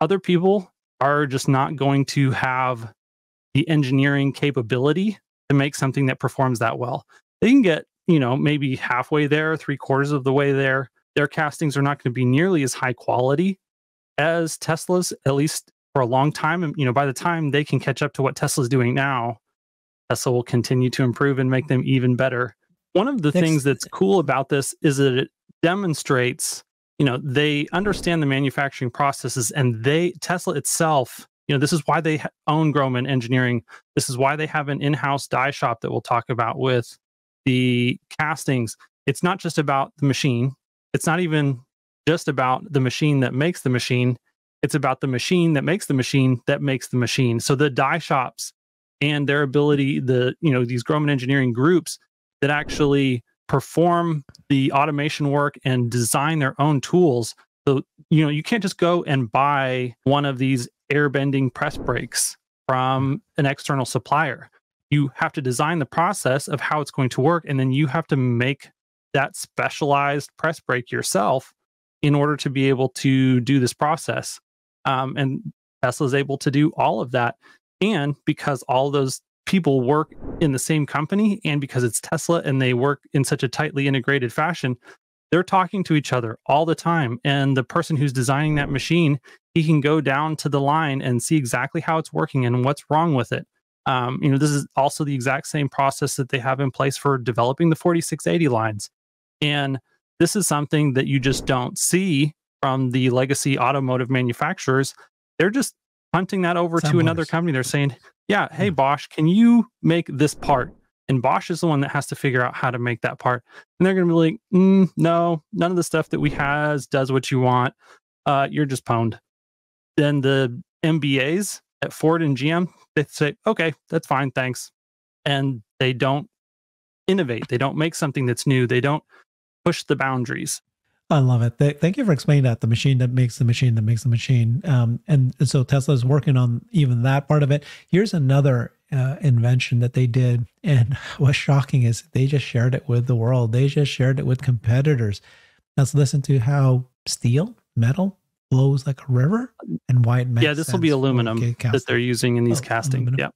other people are just not going to have the engineering capability to make something that performs that well. They can get, you know, maybe halfway there, three quarters of the way there. Their castings are not going to be nearly as high quality as Tesla's, at least for a long time. And, you know, by the time they can catch up to what Tesla's doing now, Tesla will continue to improve and make them even better. One of the Next. things that's cool about this is that it demonstrates, you know, they understand the manufacturing processes and they, Tesla itself, you know, this is why they own Grohmann Engineering. This is why they have an in house die shop that we'll talk about with the castings. It's not just about the machine, it's not even just about the machine that makes the machine. It's about the machine that makes the machine that makes the machine. So the die shops and their ability, the you know these Grohmann engineering groups that actually perform the automation work and design their own tools. So you know you can't just go and buy one of these air bending press brakes from an external supplier. You have to design the process of how it's going to work, and then you have to make that specialized press brake yourself in order to be able to do this process. Um, and Tesla is able to do all of that. And because all those people work in the same company and because it's Tesla and they work in such a tightly integrated fashion, they're talking to each other all the time. And the person who's designing that machine, he can go down to the line and see exactly how it's working and what's wrong with it. Um, you know, this is also the exact same process that they have in place for developing the 4680 lines. And this is something that you just don't see from the legacy automotive manufacturers. They're just hunting that over to another company. They're saying, yeah, hey, hmm. Bosch, can you make this part? And Bosch is the one that has to figure out how to make that part. And they're going to be like, mm, no, none of the stuff that we has does what you want. Uh, you're just pwned. Then the MBAs at Ford and GM, they say, okay, that's fine, thanks. And they don't innovate. They don't make something that's new. They don't push the boundaries. I love it. Thank you for explaining that the machine that makes the machine that makes the machine. Um, and, so Tesla is working on even that part of it. Here's another uh, invention that they did, and what's shocking is they just shared it with the world. They just shared it with competitors. Let's listen to how steel, metal, flows like a river, and why it makes. Yeah, this will be aluminum that they're using in these oh, castings. Yeah.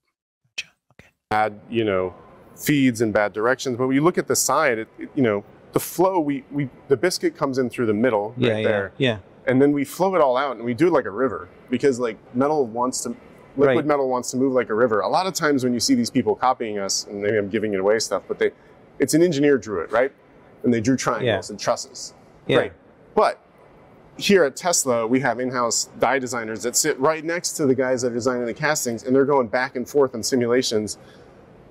Gotcha. Okay. Bad, you know, feeds in bad directions, but when you look at the side, it, it, you know the flow, we, we the biscuit comes in through the middle right yeah, there. Yeah. And then we flow it all out and we do it like a river because like metal wants to liquid right. metal wants to move like a river. A lot of times when you see these people copying us, and maybe I'm giving it away stuff, but they it's an engineer drew it, right? And they drew triangles yeah. and trusses. Yeah. Right. But here at Tesla, we have in-house die designers that sit right next to the guys that are designing the castings, and they're going back and forth on simulations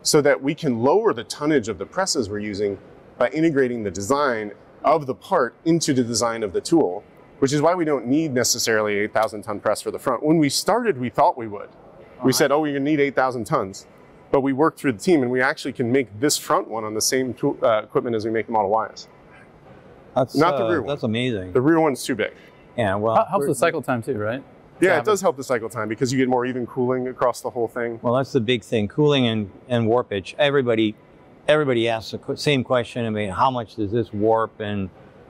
so that we can lower the tonnage of the presses we're using by integrating the design of the part into the design of the tool, which is why we don't need necessarily 8,000 ton press for the front. When we started, we thought we would. We said, oh, you're gonna need 8,000 tons. But we worked through the team and we actually can make this front one on the same tool, uh, equipment as we make the Model Ys. That's, Not the uh, rear one. That's amazing. The rear one's too big. Yeah, well. Helps with cycle time too, right? Yeah, it does help the cycle time because you get more even cooling across the whole thing. Well, that's the big thing, cooling and, and warpage. Everybody everybody asks the same question. I mean, how much does this warp? And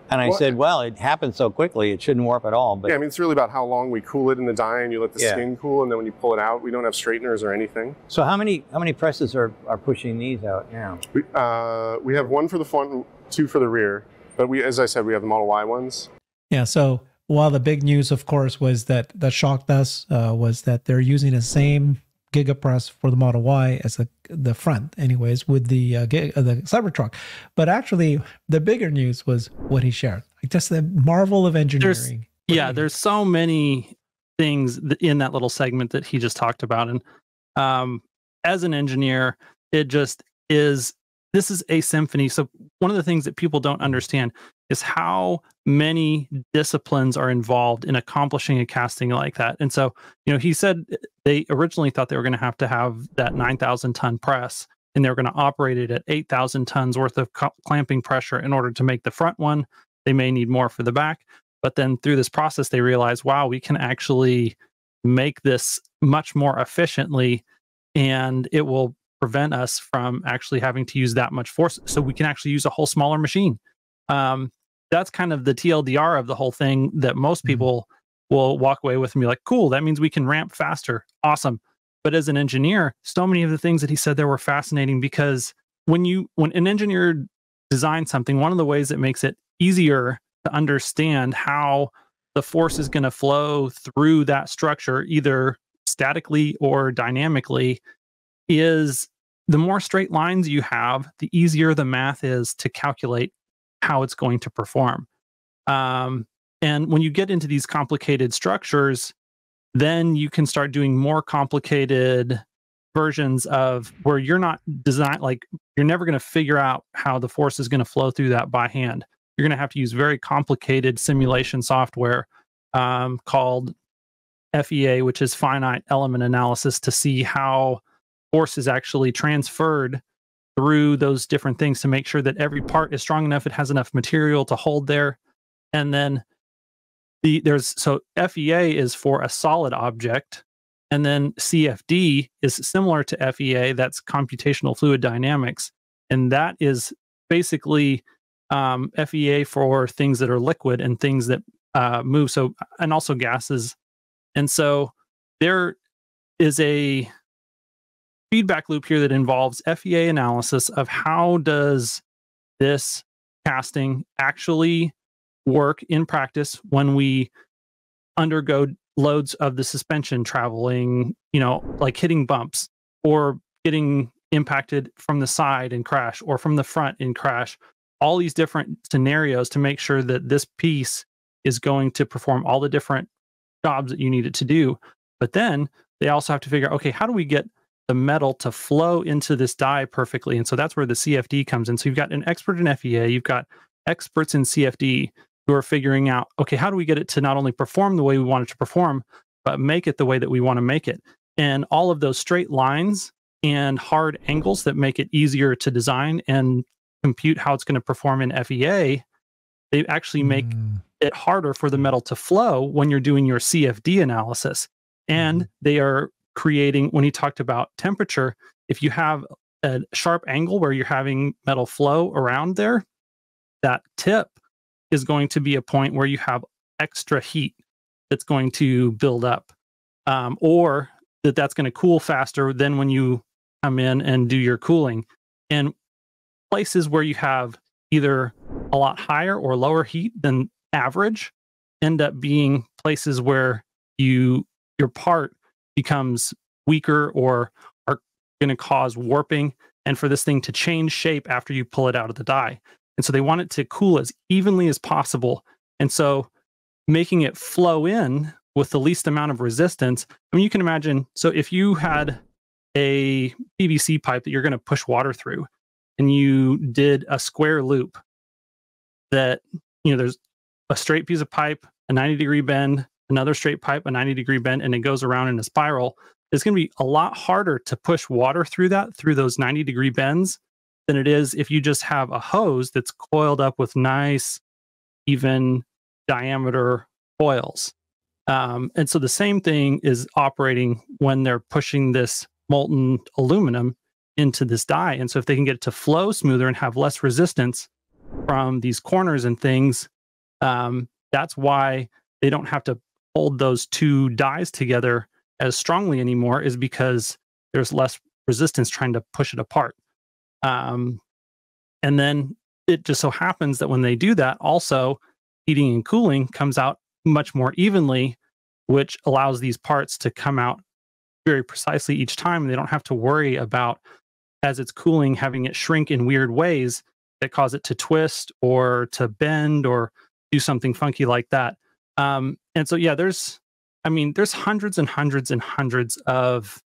and I well, said, well, it happens so quickly, it shouldn't warp at all. But yeah, I mean, it's really about how long we cool it in the die, and you let the yeah. skin cool, and then when you pull it out, we don't have straighteners or anything. So how many how many presses are, are pushing these out now? We, uh, we have one for the front, two for the rear, but we, as I said, we have the Model Y ones. Yeah. So while the big news, of course, was that that shocked us uh, was that they're using the same gigapress for the Model Y as a, the front, anyways, with the uh, uh, the Cybertruck. But actually, the bigger news was what he shared. Like just the marvel of engineering. There's, yeah, there's so many things in that little segment that he just talked about, and um, as an engineer, it just is. This is a symphony. So one of the things that people don't understand is how many disciplines are involved in accomplishing a casting like that. And so, you know, he said they originally thought they were going to have to have that 9,000 ton press and they were going to operate it at 8,000 tons worth of clamping pressure in order to make the front one. They may need more for the back. But then through this process, they realized, wow, we can actually make this much more efficiently and it will prevent us from actually having to use that much force. So we can actually use a whole smaller machine. Um, that's kind of the TLDR of the whole thing that most mm-hmm. people will walk away with and be like, cool, that means we can ramp faster. Awesome. But as an engineer, so many of the things that he said there were fascinating because when you when an engineer designs something, one of the ways that makes it easier to understand how the force is going to flow through that structure, either statically or dynamically, is the more straight lines you have, the easier the math is to calculate how it's going to perform. Um, and when you get into these complicated structures, then you can start doing more complicated versions of where you're not design like you're never going to figure out how the force is going to flow through that by hand. You're going to have to use very complicated simulation software um, called FEA, which is finite element analysis, to see how force is actually transferred through those different things to make sure that every part is strong enough, it has enough material to hold there, and then the there's so FEA is for a solid object, and then CFD is similar to FEA. That's computational fluid dynamics, and that is basically um, FEA for things that are liquid and things that uh, move. So and also gases, and so there is a feedback loop here that involves FEA analysis of how does this casting actually work in practice when we undergo loads of the suspension traveling, you know, like hitting bumps or getting impacted from the side and crash or from the front and crash, all these different scenarios to make sure that this piece is going to perform all the different jobs that you need it to do. But then they also have to figure out, okay, how do we get the metal to flow into this die perfectly? And so that's where the CFD comes in. So you've got an expert in FEA, you've got experts in CFD who are figuring out, okay, how do we get it to not only perform the way we want it to perform, but make it the way that we want to make it? And all of those straight lines and hard angles that make it easier to design and compute how it's going to perform in FEA, they actually make mm. it harder for the metal to flow when you're doing your CFD analysis. And mm. they are creating, when he talked about temperature, if you have a sharp angle where you're having metal flow around there, that tip is going to be a point where you have extra heat that's going to build up, um, or that that's going to cool faster than when you come in and do your cooling. And places where you have either a lot higher or lower heat than average end up being places where you your part becomes weaker or are going to cause warping and for this thing to change shape after you pull it out of the die. And so they want it to cool as evenly as possible. And so making it flow in with the least amount of resistance. I mean, you can imagine. So if you had a PVC pipe that you're going to push water through and you did a square loop that, you know, there's a straight piece of pipe, a 90 degree bend, another straight pipe, a 90 degree bend, and it goes around in a spiral. It's going to be a lot harder to push water through that, through those 90 degree bends, than it is if you just have a hose that's coiled up with nice, even diameter coils. Um, and so the same thing is operating when they're pushing this molten aluminum into this die. And so if they can get it to flow smoother and have less resistance from these corners and things, um, that's why they don't have to hold those two dies together as strongly anymore, is because there's less resistance trying to push it apart. Um, and then it just so happens that when they do that, also heating and cooling comes out much more evenly, which allows these parts to come out very precisely each time. They don't have to worry about as it's cooling having it shrink in weird ways that cause it to twist or to bend or do something funky like that. Um, and so, yeah, there's, I mean, there's hundreds and hundreds and hundreds of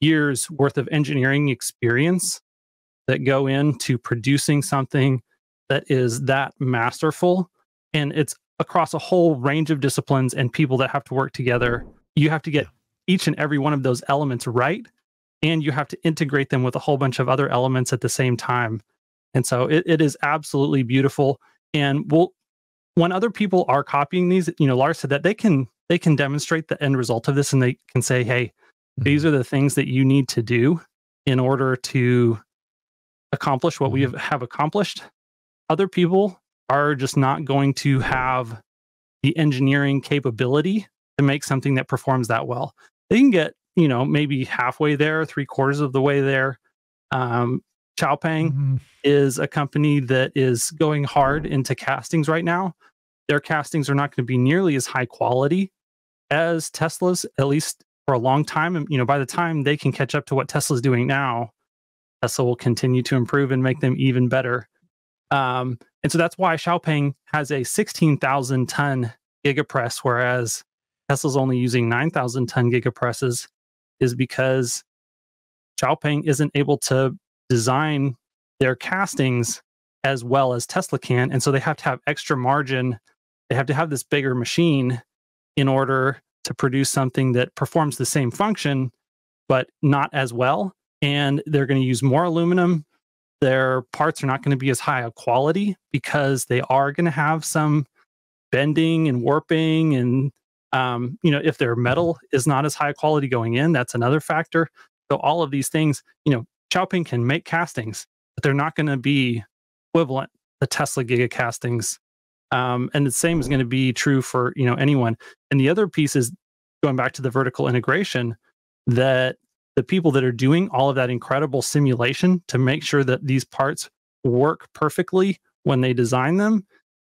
years worth of engineering experience that go into producing something that is that masterful and it's across a whole range of disciplines and people that have to work together. You have to get each and every one of those elements right and you have to integrate them with a whole bunch of other elements at the same time. And so it, it is absolutely beautiful and we'll when other people are copying these you know lars said that they can they can demonstrate the end result of this and they can say hey mm-hmm. these are the things that you need to do in order to accomplish what we mm-hmm. have, have accomplished, other people are just not going to have the engineering capability to make something that performs that well. They can get, you know, maybe halfway there, three quarters of the way there. Um, Xiaopeng mm-hmm. is a company that is going hard into castings right now. Their castings are not going to be nearly as high quality as Tesla's, at least for a long time. And you know, by the time they can catch up to what Tesla's doing now, Tesla will continue to improve and make them even better. Um, and so that's why Xiaopeng has a 16,000 ton gigapress, whereas Tesla's only using 9,000 ton gigapresses, is because Xiaopeng isn't able to design their castings as well as Tesla can. And so they have to have extra margin. They have to have this bigger machine in order to produce something that performs the same function, but not as well. And they're going to use more aluminum. Their parts are not going to be as high a quality because they are going to have some bending and warping. And, um, you know, if their metal is not as high quality going in, that's another factor. So all of these things, you know, Xiaopeng can make castings, but they're not going to be equivalent to Tesla Giga castings. Um, and the same is going to be true for you know anyone. And the other piece is going back to the vertical integration that the people that are doing all of that incredible simulation to make sure that these parts work perfectly when they design them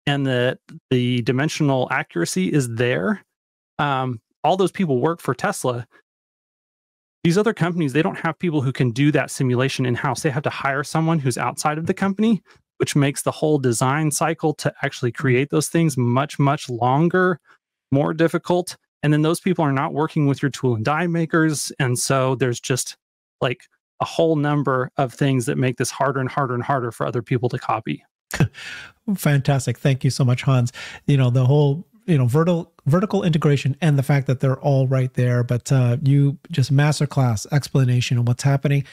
and that the dimensional accuracy is there. Um, all those people work for Tesla these other companies, they don't have people who can do that simulation in house. They have to hire someone who's outside of the company, which makes the whole design cycle to actually create those things much, much longer, more difficult. And then those people are not working with your tool and die makers. And so there's just like a whole number of things that make this harder and harder and harder for other people to copy. Fantastic. Thank you so much, Hans. You know, the whole you know vertical vertical integration and the fact that they're all right there but uh, you just masterclass explanation on what's happening